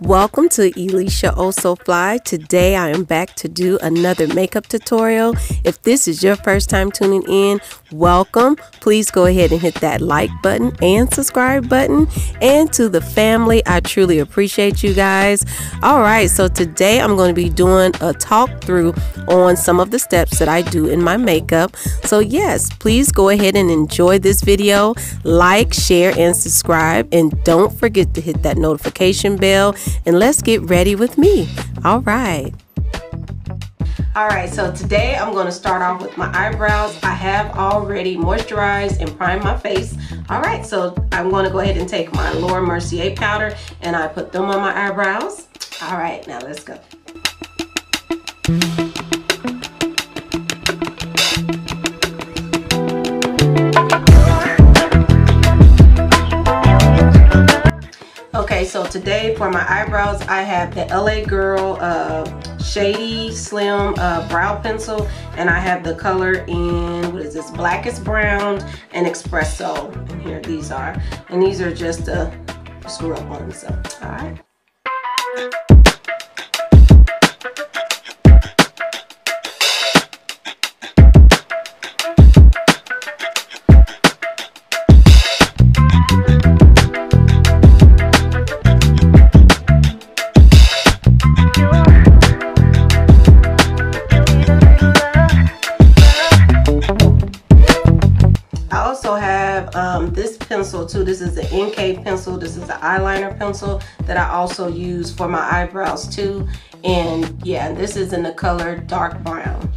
Welcome to Elicia oh Also Fly. Today I am back to do another makeup tutorial. If this is your first time tuning in, welcome. Please go ahead and hit that like button and subscribe button. And to the family, I truly appreciate you guys. All right, so today I'm going to be doing a talk through on some of the steps that I do in my makeup. So yes, please go ahead and enjoy this video. Like, share, and subscribe. And don't forget to hit that notification bell and let's get ready with me. All right. All right, so today I'm gonna start off with my eyebrows. I have already moisturized and primed my face. All right, so I'm gonna go ahead and take my Laura Mercier powder and I put them on my eyebrows. All right, now let's go. Okay, so today for my eyebrows, I have the LA Girl uh, Shady Slim uh, Brow Pencil, and I have the color in, what is this, Blackest Brown and Espresso. And here these are. And these are just a uh, screw up ones, so, all right. Too. This is the NK pencil. This is the eyeliner pencil that I also use for my eyebrows too. And yeah, this is in the color dark brown.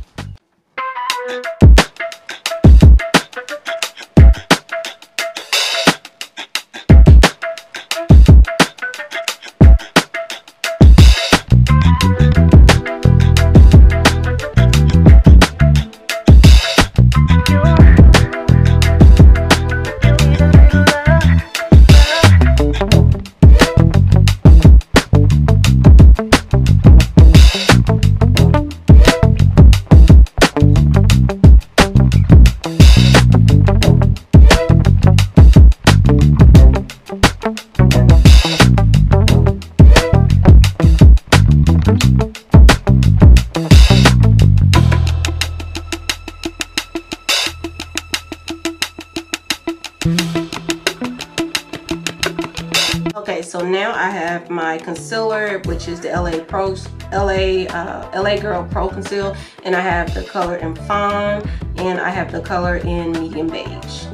Is the LA Pro, LA, uh, LA Girl Pro Conceal, and I have the color in Fawn, and I have the color in Medium Beige.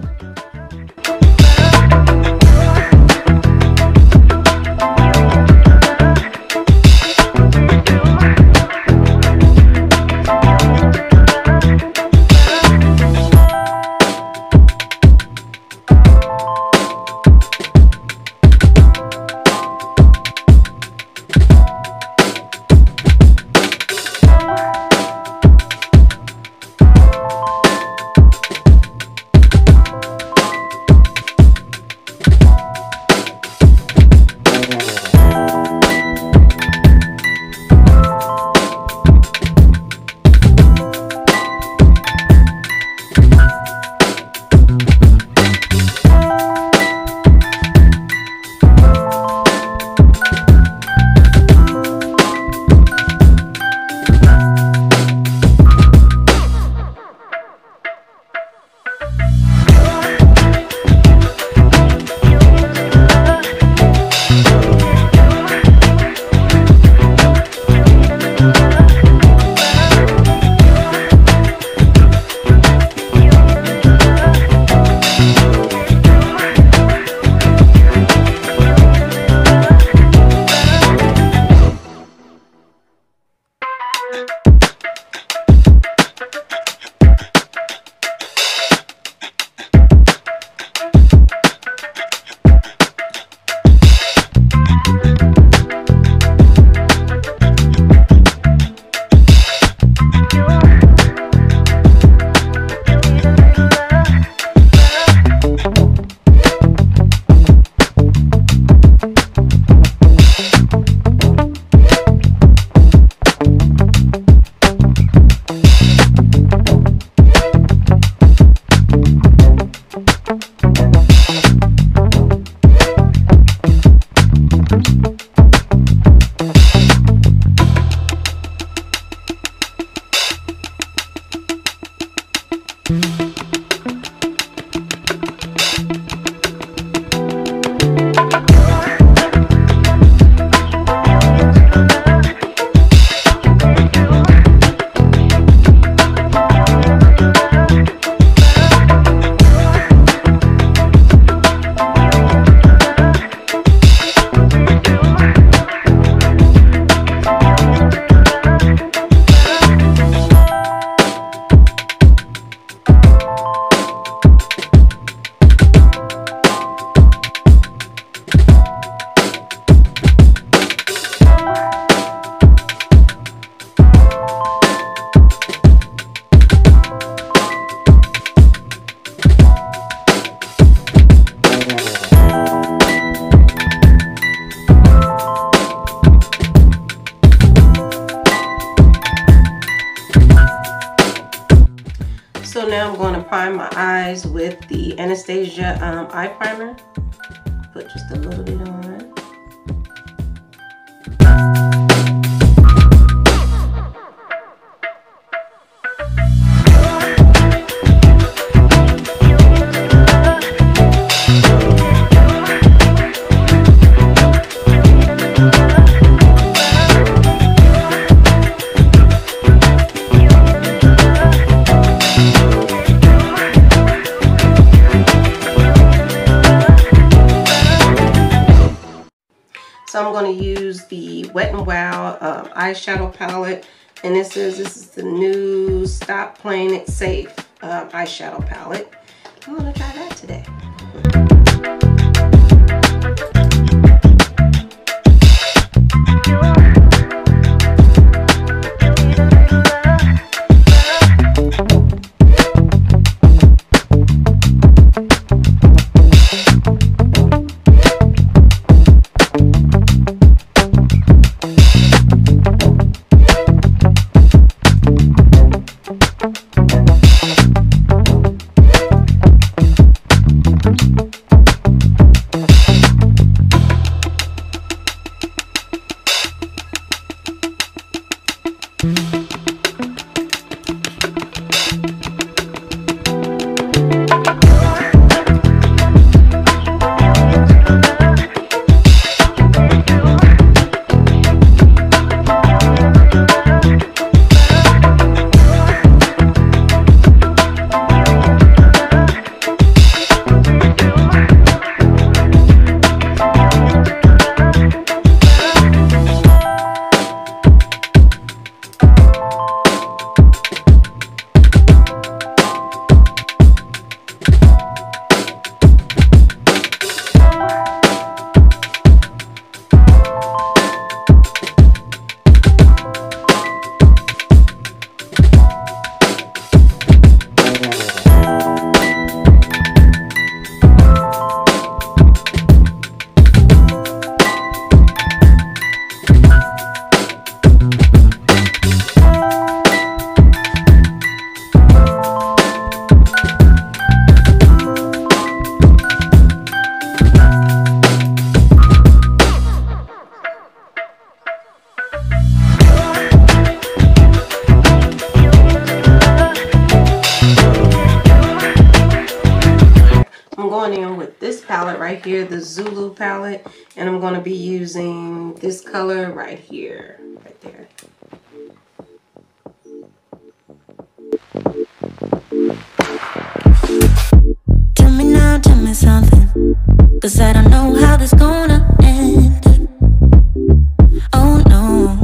Prime my eyes with the Anastasia um, eye primer. Put just a little bit on. Eyeshadow palette. And this is this is the new Stop Playing It Safe um, eyeshadow palette. I'm to try that today. Right here, right there. Tell me now, tell me something. Cause I don't know how this gonna end. Oh no.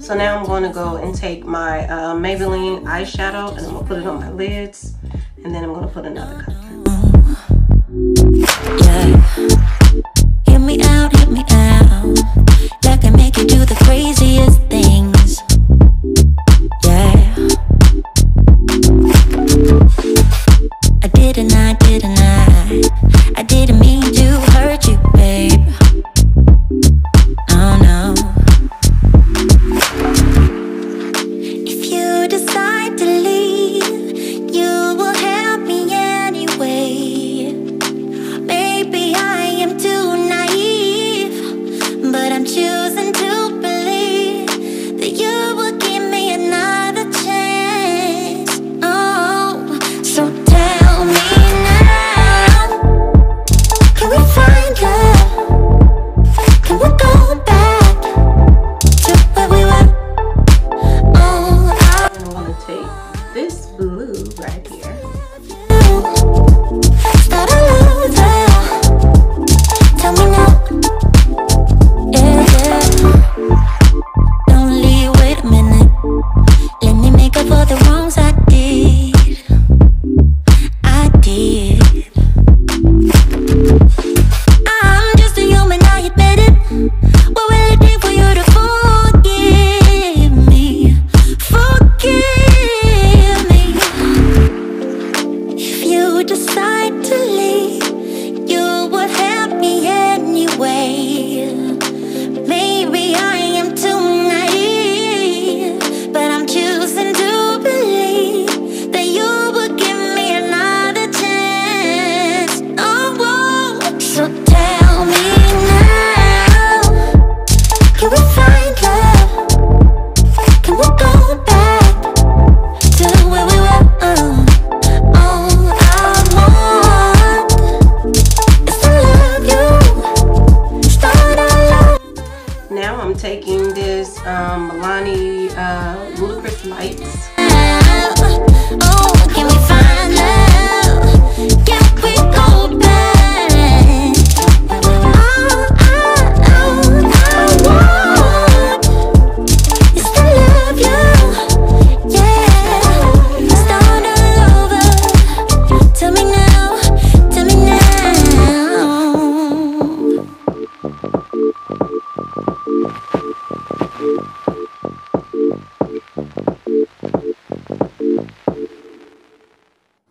So now I'm going to go and take my uh, Maybelline eyeshadow and I'm going to put it on my lids, and then I'm going to put another color.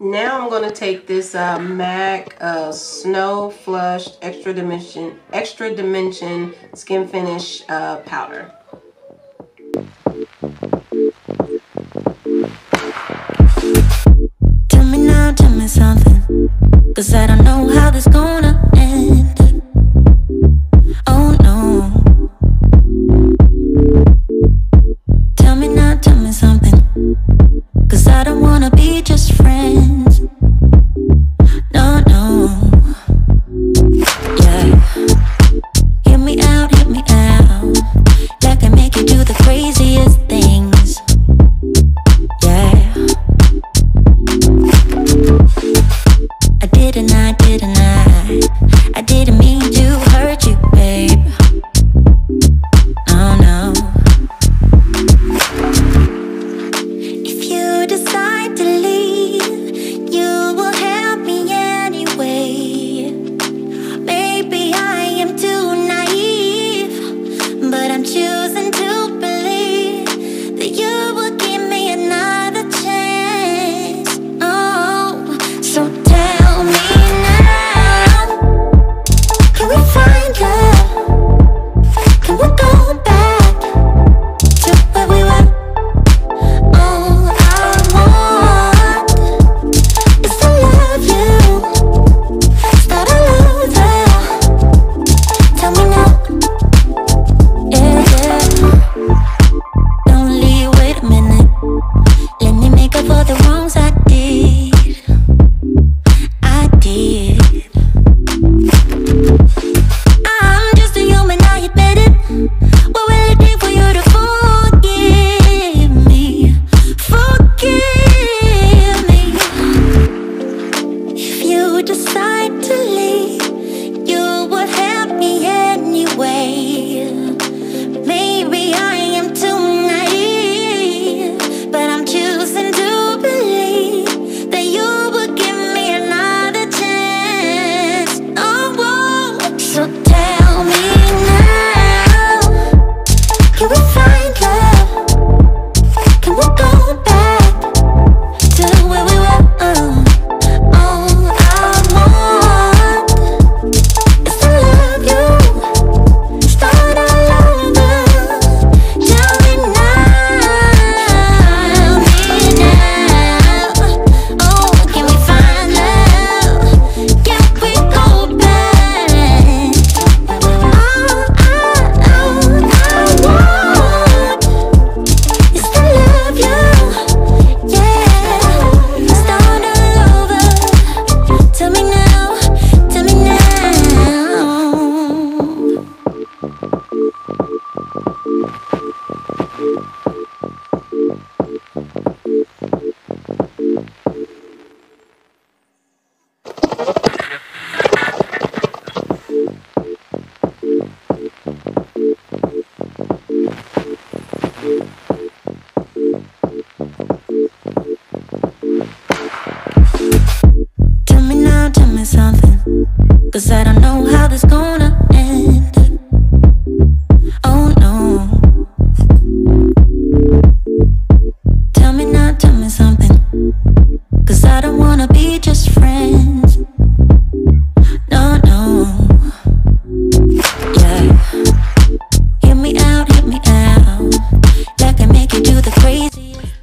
Now I'm going to take this uh, MAC uh, Snowflushed Extra Dimension Extra Dimension Skin Finish uh, Powder. Tell me now, tell me something. Cause I don't know how this gonna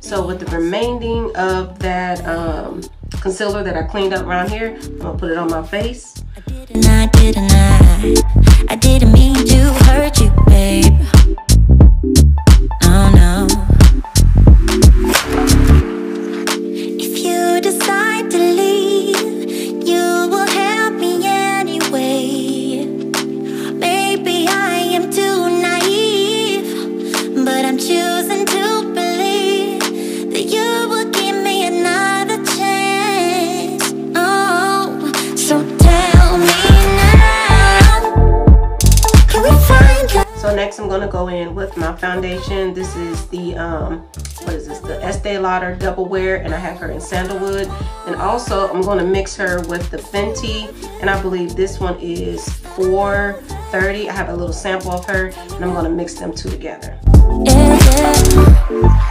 So with the remaining of that um, concealer that I cleaned up around here, I'm gonna put it on my face. I didn't, I didn't, I, I didn't mean to hurt you, babe. Next I'm gonna go in with my foundation. This is the, um, what is this? The Estee Lauder Double Wear and I have her in Sandalwood. And also I'm gonna mix her with the Fenty and I believe this one is 430. I have a little sample of her and I'm gonna mix them two together. Yeah, yeah.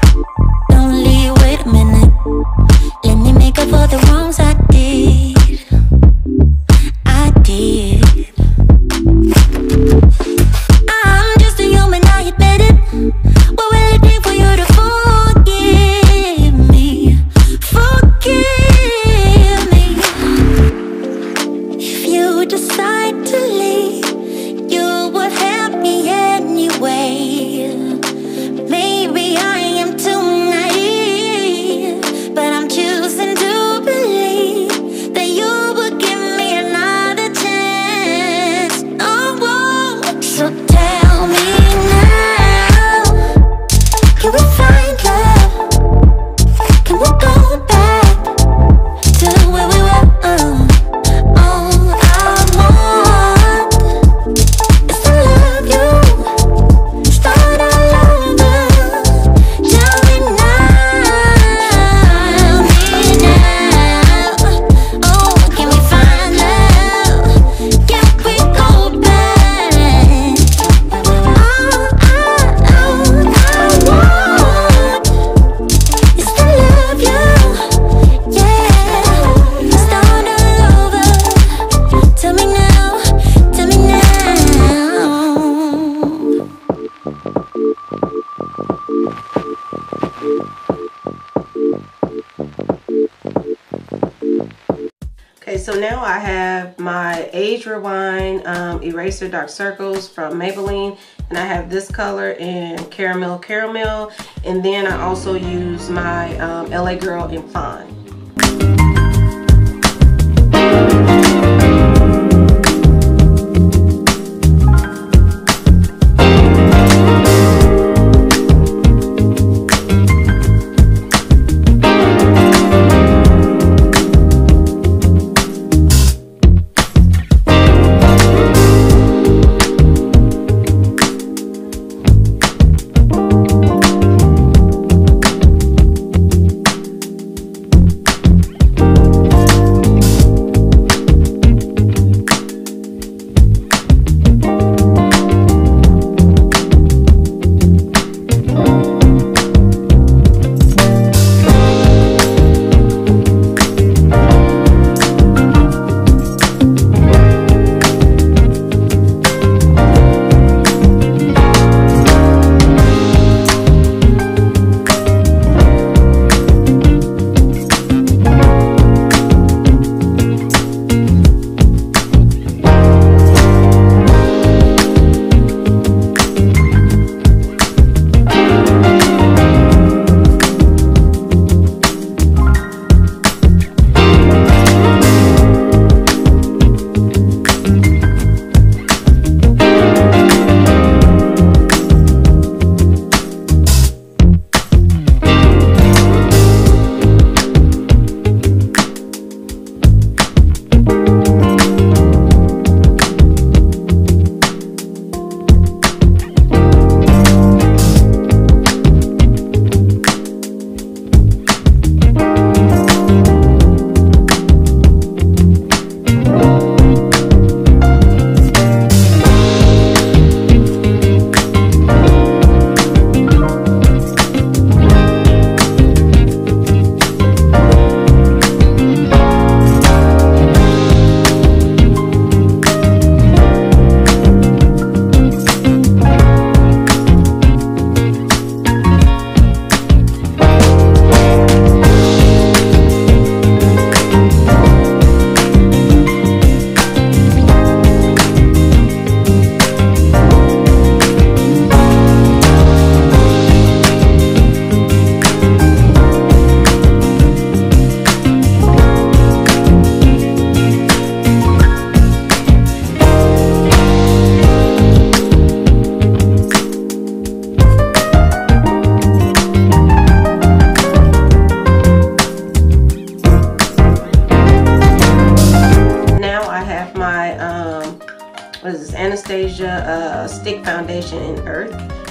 Age Rewind um, Eraser Dark Circles from Maybelline. And I have this color in Caramel Caramel. And then I also use my um, LA Girl in Fawn.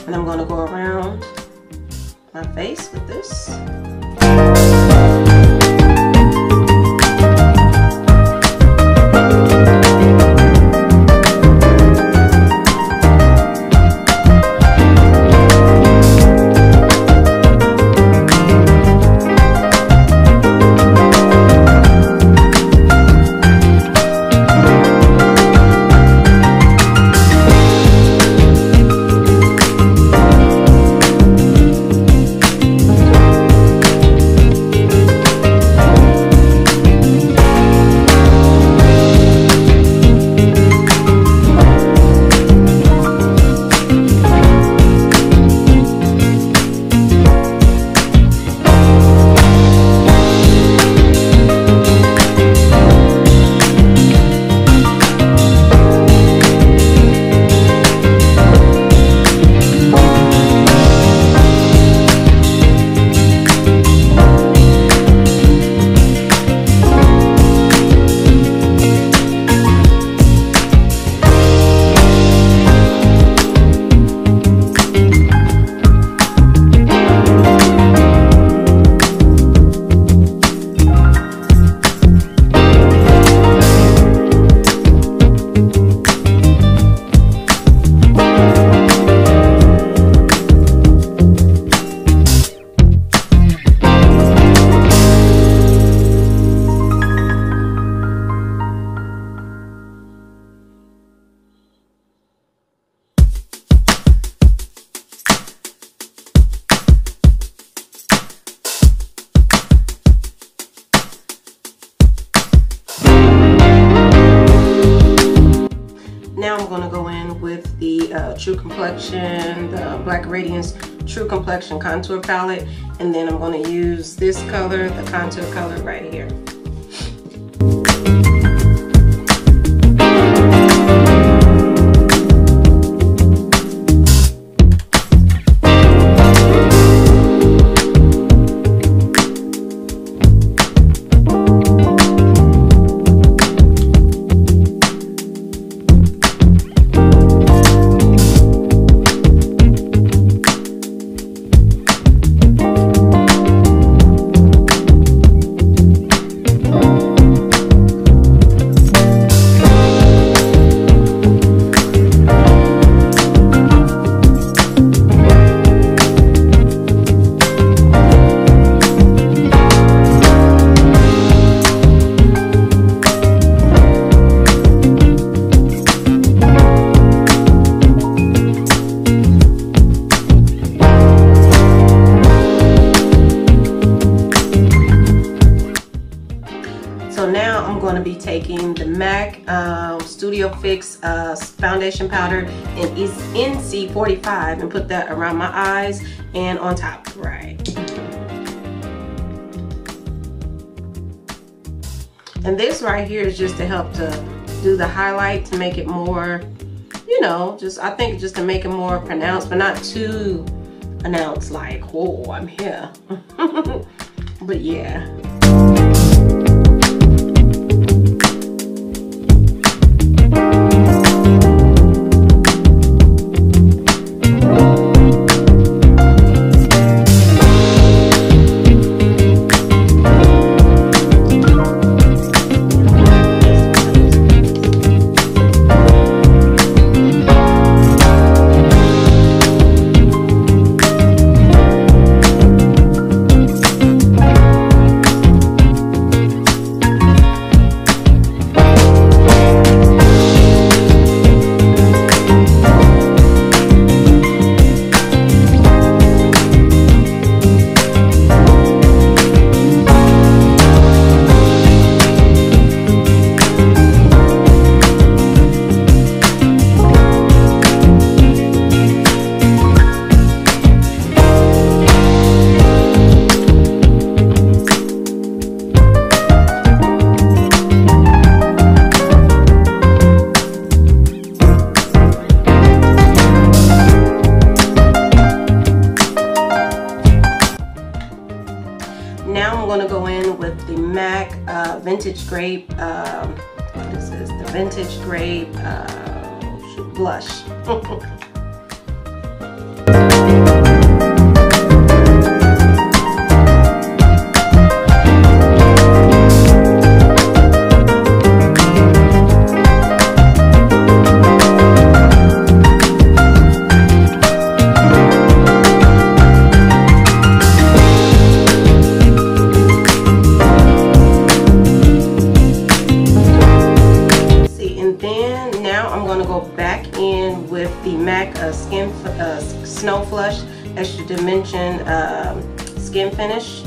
And I'm gonna go True Complexion Contour Palette. And then I'm going to use this color, the contour color right here. Foundation it's NC45 and put that around my eyes and on top, right. And this right here is just to help to do the highlight to make it more, you know, just I think just to make it more pronounced, but not too announced like, whoa, I'm here. but yeah. Grape, um, what is this? The Vintage Grape uh, blush. in with the MAC uh, Skin uh, Snow Flush Extra Dimension um, Skin Finish.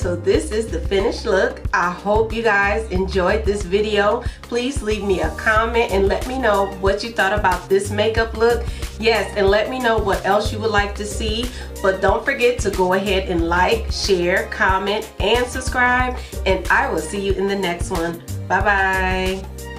So this is the finished look. I hope you guys enjoyed this video. Please leave me a comment and let me know what you thought about this makeup look. Yes and let me know what else you would like to see. But don't forget to go ahead and like share comment and subscribe. And i will see you in the next one. Bye bye